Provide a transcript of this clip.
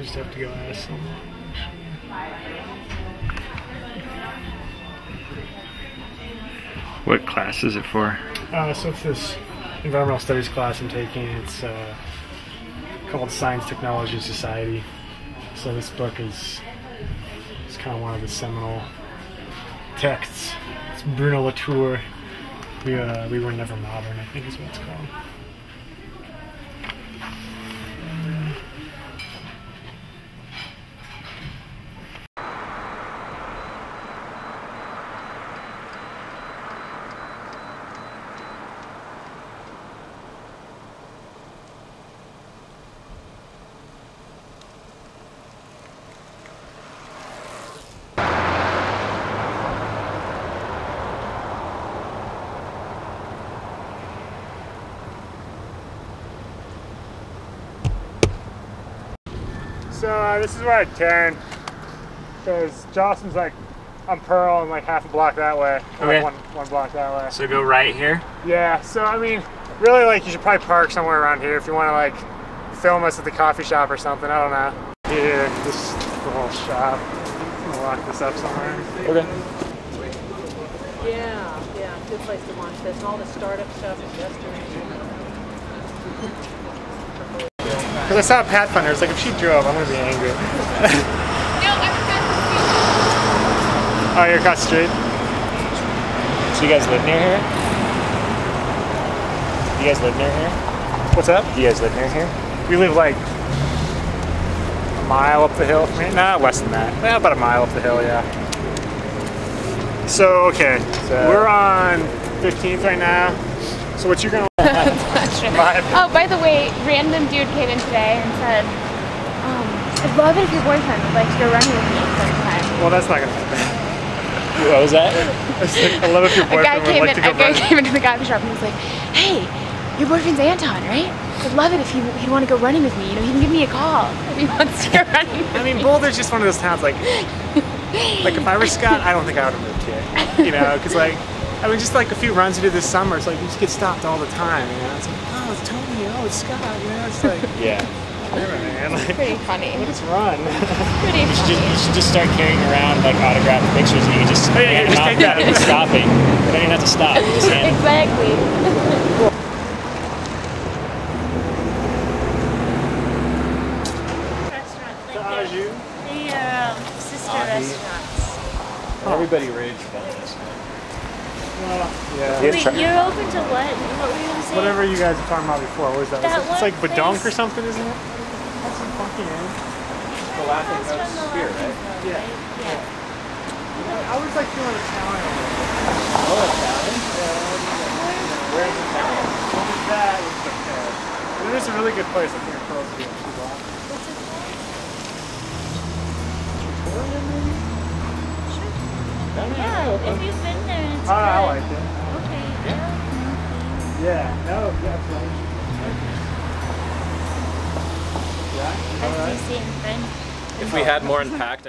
just have to go ask someone. What class is it for? Uh, so it's this environmental studies class I'm taking. It's uh, called Science, Technology, and Society. So this book is it's kind of one of the seminal texts. It's Bruno Latour. We uh, we were never modern, I think is what it's called. So uh, this is where I turn because Jocelyn's like on Pearl and like half a block that way, or, Okay. like one one block that way. So go right here. Yeah. So I mean, really, like you should probably park somewhere around here if you want to like film us at the coffee shop or something. I don't know. Here, this little shop. I'm gonna lock this up somewhere. Okay. Yeah, yeah, good place to launch this. And all the startup stuff is restoration. Because I saw a Pathfinder. It's like if she drove, I'm gonna be angry. oh, you're across the street. So you guys live near here? You guys live near here? What's up? You guys live near here? We live like a mile up the hill from here. Nah, less than that. Yeah, about a mile up the hill, yeah. So, okay, So- we're on 15th right now. So what you're gonna My- Oh, by the way, random dude came in today and said, um, I'd love it if your boyfriend would like to go running with me sometime. Well, that's not gonna happen. What was that? Like, I love if your A guy boyfriend came would like in. to A go guy running. came into the coffee shop and was like, "Hey, your boyfriend's Anton, right? I'd love it if he, he'd want to go running with me. You know, he can give me a call if he wants to go running." With I mean, Boulder's just one of those towns. Like, like if I were Scott, I don't think I would have moved here. You know, because like, I mean, just like a few runs we did this summer, it's like you just get stopped all the time. You know, it's like, oh, it's Tony. Oh, it's Scott. You know, it's like, Yeah. whatever, man. Like, Pretty funny. let us run. Pretty You should, just, you should just start carrying around like autographed pictures and you can just Oh, yeah, hand just them take out that. without even stopping. You don't even have to stop. You just hand. Exactly. restaurant. Like Tajou. they're, they are um, sister restaurants. Everybody raves about this. Yeah. Yeah. Wait, try- you're open to what? What were you gonna say? Whatever you guys were talking about before, what was that? That it's, it's like badunk or something, isn't it? That's some funky name. The laughing house here, right? Yeah. Yeah. I was like feeling Italian. Oh, Italian? Where's the town? What was that? It was okay. There is a really good place I think across the two blocks. What's it called? Yeah, if you've been there, it's Oh, I good. like it. Okay. Yeah. Yeah, no, yeah, absolutely. Yeah, As you see in French. If we had more unpacked, I